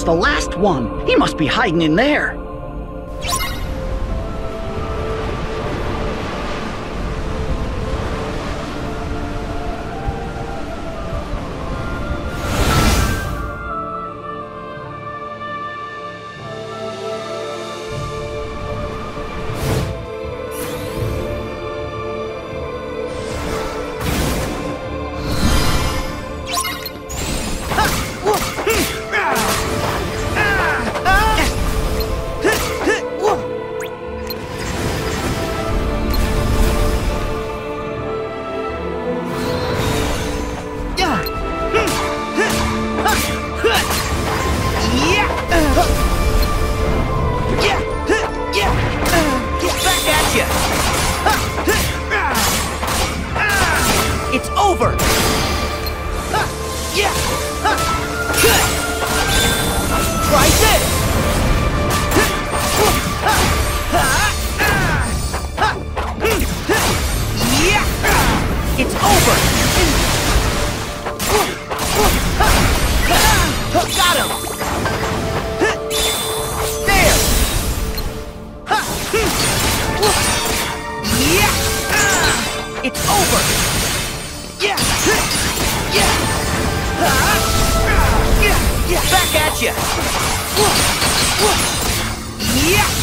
That's the last one. He must be hiding in there. Got him! There! Uh, it's over! Yeah! Yeah! Uh, Back at you! Back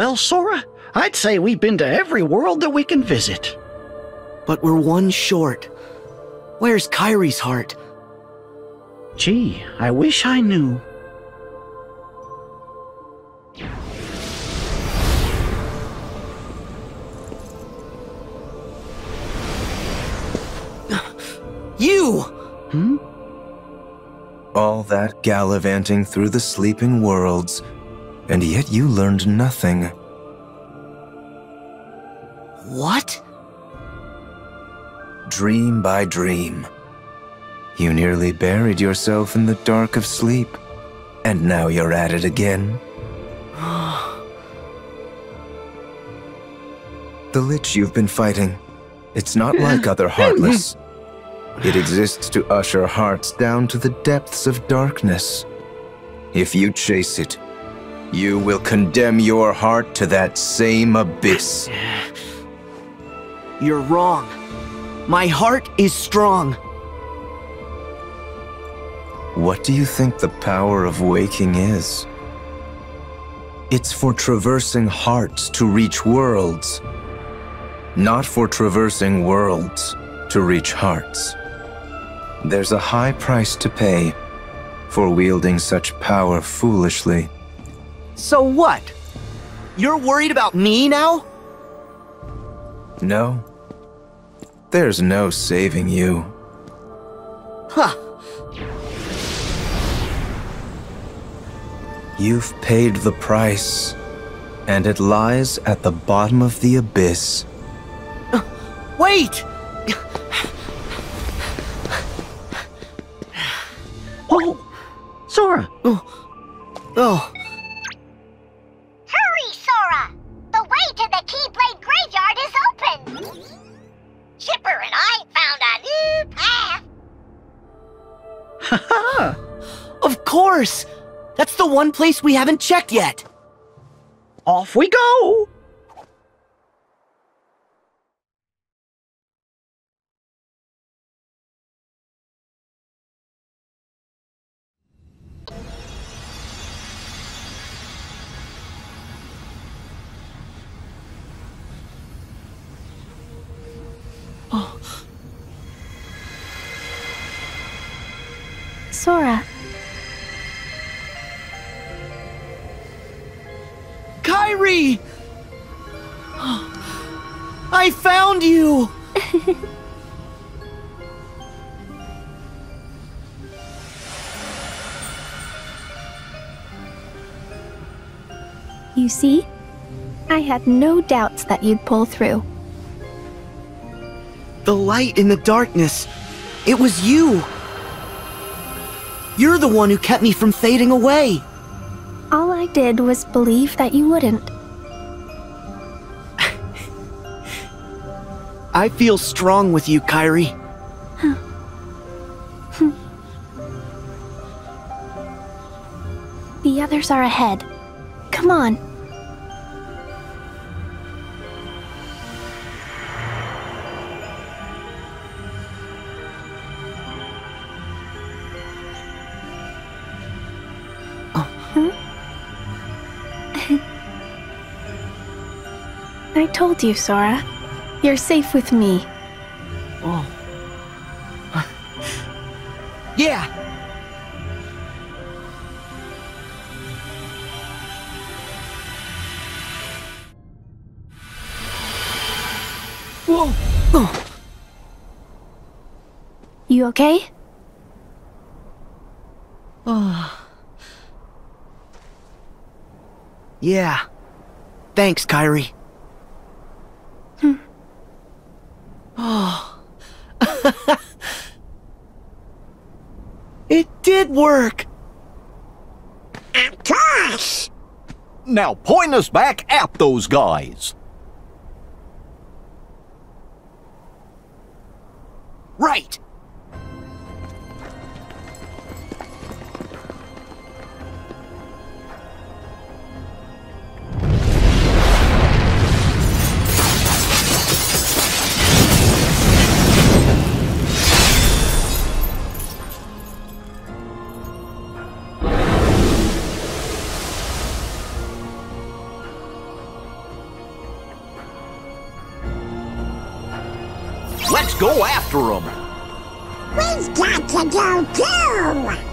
Well, Sora, I'd say we've been to every world that we can visit. But we're one short. Where's Kairi's heart? Gee, I wish I knew. You! Hmm? All that gallivanting through the sleeping worlds, and yet you learned nothing. What? Dream by dream. You nearly buried yourself in the dark of sleep, and now you're at it again. The Lich you've been fighting, it's not like other Heartless. It exists to usher hearts down to the depths of darkness. If you chase it, you will condemn your heart to that same abyss. You're wrong. My heart is strong. What do you think the power of waking is? It's for traversing hearts to reach worlds, not for traversing worlds to reach hearts. There's a high price to pay for wielding such power foolishly. So what? You're worried about me now? No, there's no saving you. Huh. You've paid the price, and it lies at the bottom of the abyss. Wait! Oh, Sora, Oh, Hurry, course! That's the one place we haven't checked yet. Off we go! You see? I had no doubts that you'd pull through. The light in the darkness. It was you! You're the one who kept me from fading away! All I did was believe that you wouldn't. I feel strong with you, Kairi. Hmm. The others are ahead. Come on. I told you, Sora. You're safe with me. Oh. yeah! Whoa! Oh. You okay? Oh. Yeah. Thanks, Kairi. Oh. it did work! Of course! Now point us back at those guys. After them. We've got to go too!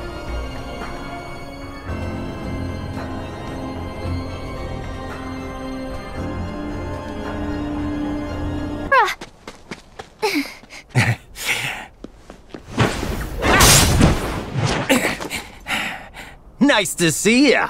Nice to see ya.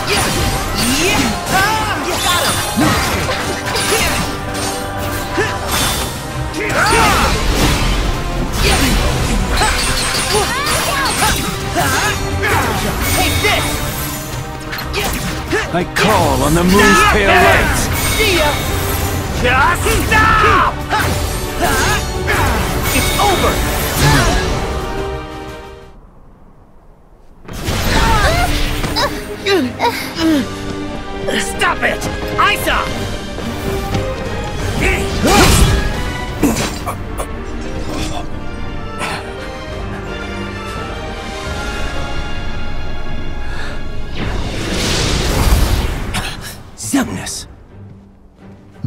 I call on the moon's pale light. See Just stop! It's over!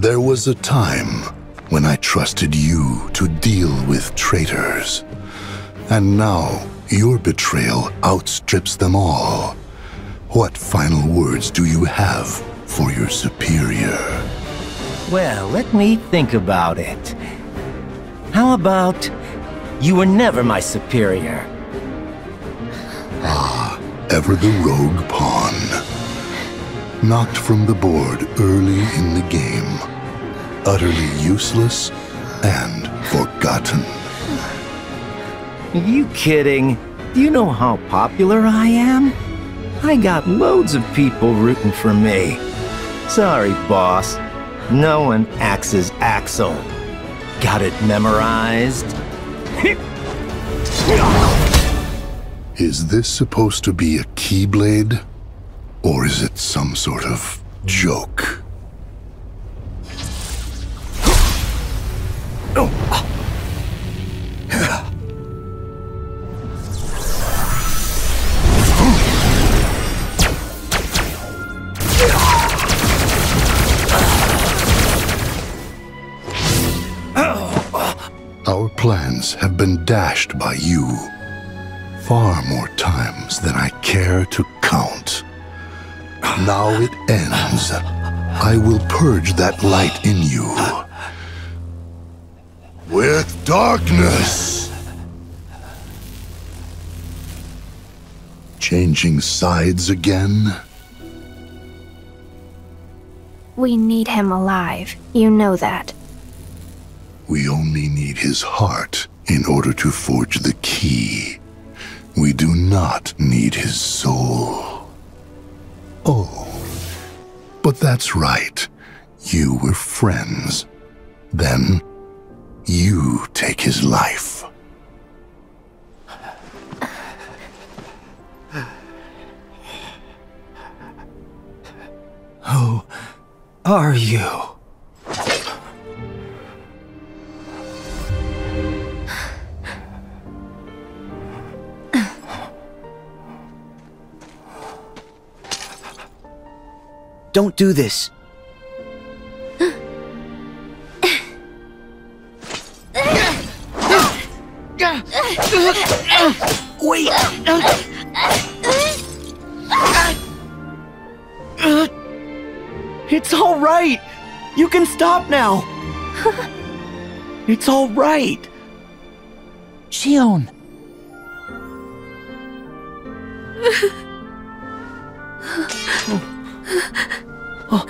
There was a time when I trusted you to deal with traitors. And now your betrayal outstrips them all. What final words do you have for your superior? Well, let me think about it. How about you were never my superior? Ah, ever the rogue pawn. Knocked from the board early in the game. Utterly useless and forgotten. Are you kidding? Do you know how popular I am? I got loads of people rooting for me. Sorry, boss. No one axes Axel. Got it memorized? Is this supposed to be a Keyblade? Or is it some sort of joke? Plans have been dashed by you far more times than I care to count. Now it ends. I will purge that light in you with darkness. Changing sides again? We need him alive. You know that. We only need his heart in order to forge the key. We do not need his soul. Oh, but that's right. You were friends. Then, you take his life. Who are you? Don't do this. Wait! It's all right. You can stop now. It's all right. Xion! Oh.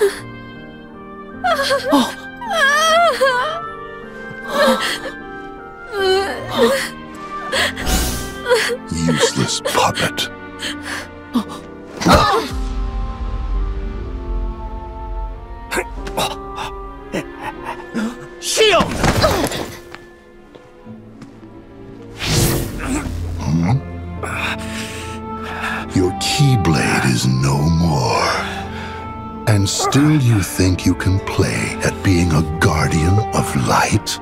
Oh. Oh. Useless puppet. Still you think you can play at being a guardian of light?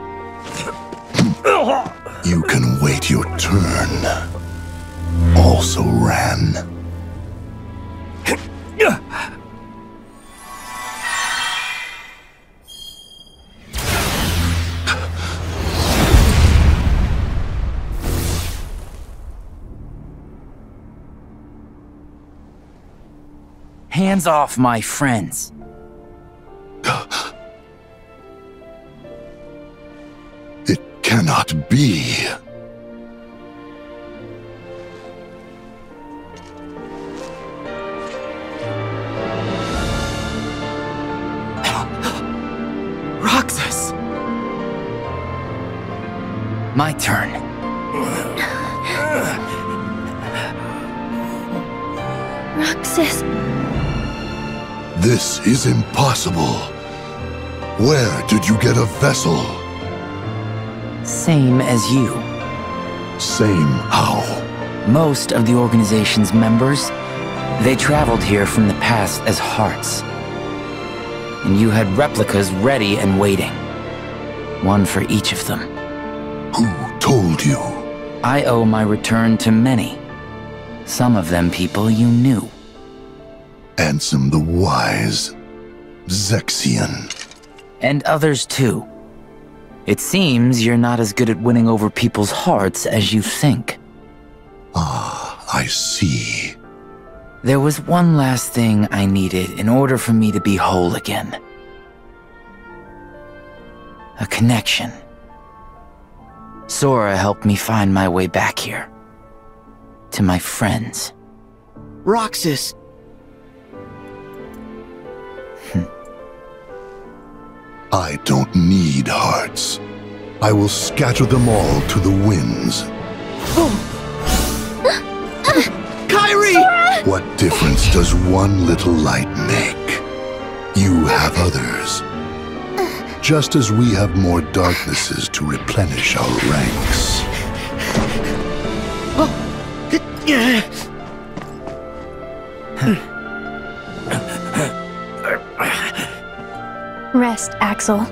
You can wait your turn. Also ran. Hands off my friends. Cannot be. Roxas! My turn. Roxas, This is impossible. Where did you get a vessel? Same as you. Same how? Most of the organization's members, they traveled here from the past as hearts. And you had replicas ready and waiting. One for each of them. Who told you? I owe my return to many. Some of them people you knew. Ansem the Wise. Zexion. And others too. It seems you're not as good at winning over people's hearts as you think. Ah, I see. There was one last thing I needed in order for me to be whole again. A connection. Sora helped me find my way back here. To my friends. Roxas! I don't need hearts. I will scatter them all to the winds. Kairi! What difference does one little light make? You have others. just as we have more darknesses to replenish our ranks. Oh. Rest, Axel.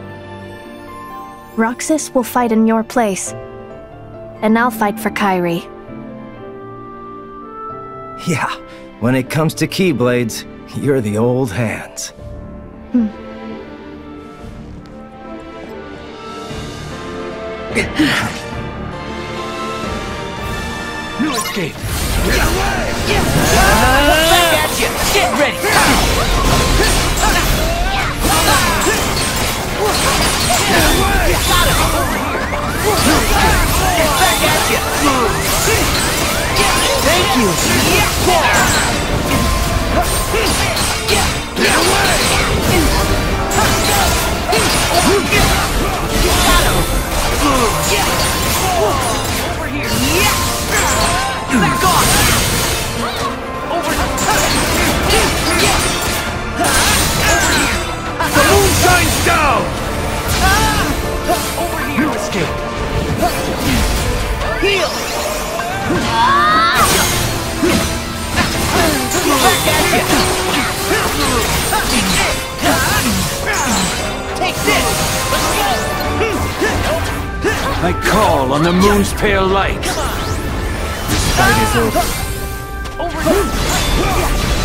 Roxas will fight in your place. And I'll fight for Kairi. Yeah, when it comes to Keyblades, you're the old hands. Hmm. New escape! Thank you! Back off! The moon shines down! Over here! New escape! Heal! Back I call on the moon's pale light. This fight is over.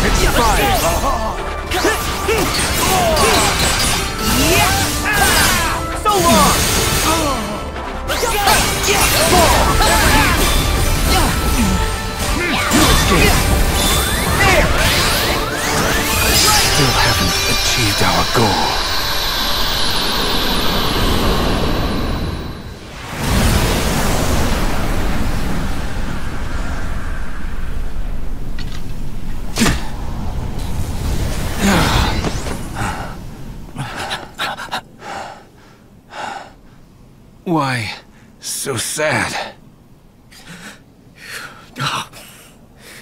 It's fire. So long! Still haven't achieved our goal. Why so sad?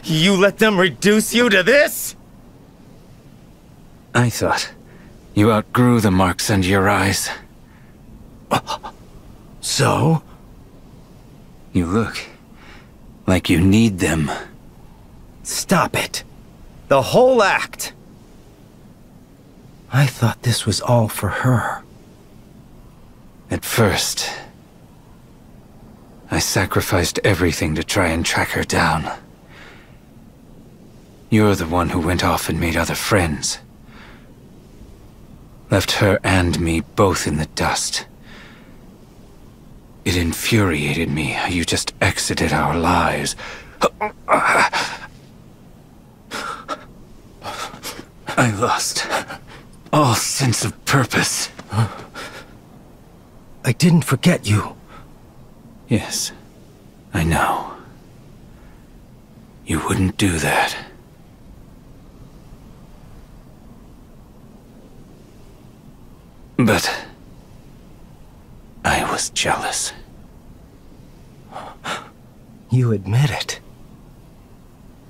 You let them reduce you to this? I thought you outgrew the marks under your eyes. So? You look like you need them. Stop it. The whole act. I thought this was all for her. At first, I sacrificed everything to try and track her down. You're the one who went off and made other friends. Left her and me both in the dust. It infuriated me how you just exited our lives. I lost all sense of purpose. I didn't forget you. Yes, I know. You wouldn't do that. But I was jealous. You admit it.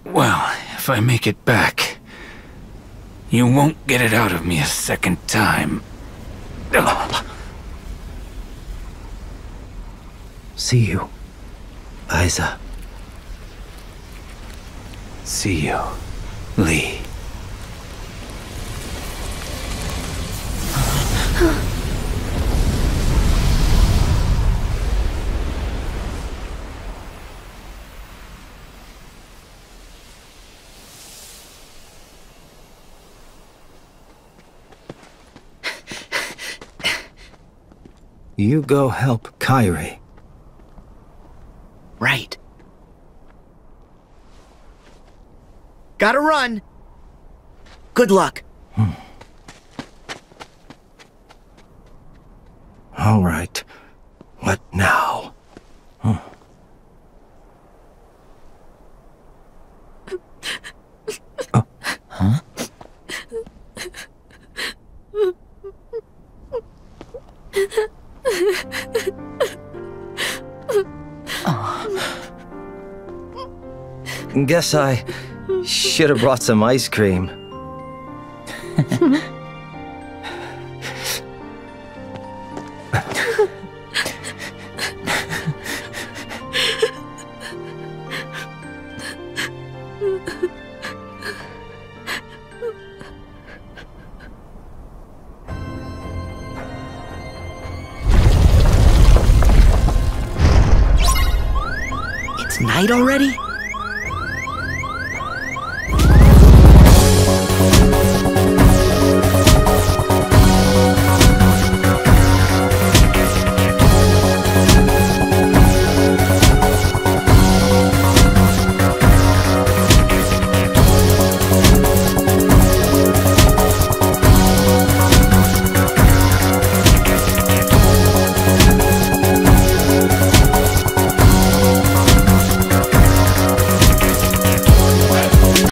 Well, if I make it back, you won't get it out of me a second time. Ugh. See you, Isa. See you, Lea. You go help Kairi. Right. Gotta run. Good luck. Hmm. All right. What now? Hmm. Guess I should have brought some ice cream. It's night already?